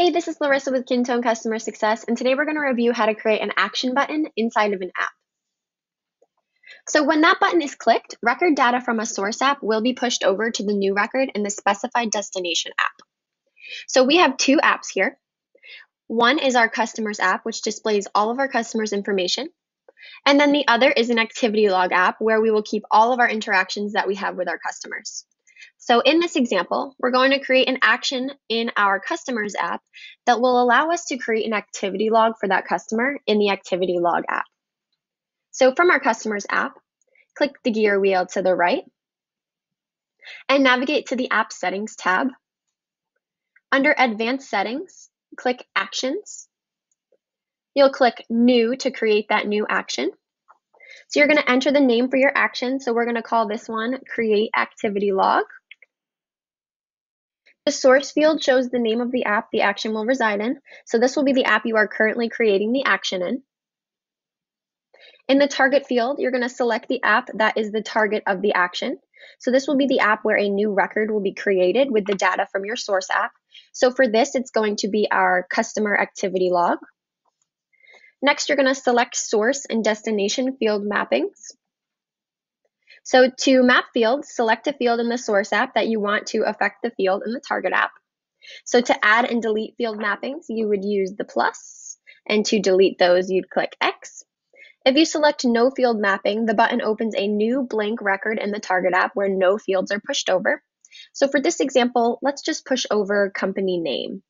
Hey, this is Larissa with Kintone Customer Success, and today we're going to review how to create an action button inside of an app. So when that button is clicked, record data from a source app will be pushed over to the new record in the specified destination app. So we have two apps here. One is our customers app, which displays all of our customers' information. And then the other is an activity log app where we will keep all of our interactions that we have with our customers. So in this example, we're going to create an action in our customers app that will allow us to create an activity log for that customer in the activity log app. So from our customers app, click the gear wheel to the right and navigate to the app settings tab. Under advanced settings, click actions. You'll click new to create that new action. So you're going to enter the name for your action. So we're going to call this one create activity log. The source field shows the name of the app the action will reside in. So this will be the app you are currently creating the action in. In the target field, you're going to select the app that is the target of the action. So this will be the app where a new record will be created with the data from your source app. So for this, it's going to be our customer activity log. Next, you're going to select source and destination field mappings. So to map fields, select a field in the source app that you want to affect the field in the target app. So to add and delete field mappings, you would use the plus, and to delete those, you'd click X. If you select no field mapping, the button opens a new blank record in the target app where no fields are pushed over. So for this example, let's just push over company name.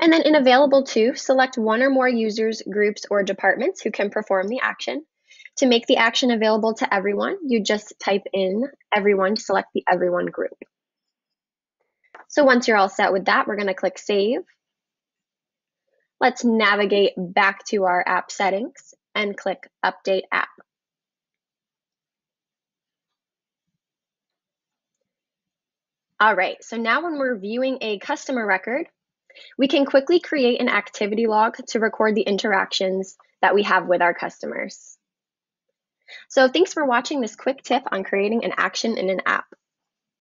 And then in available to, select one or more users, groups, or departments who can perform the action. To make the action available to everyone, you just type in everyone to select the everyone group. So once you're all set with that, we're going to click Save. Let's navigate back to our app settings and click Update App. All right, so now when we're viewing a customer record, we can quickly create an activity log to record the interactions that we have with our customers. So thanks for watching this quick tip on creating an action in an app.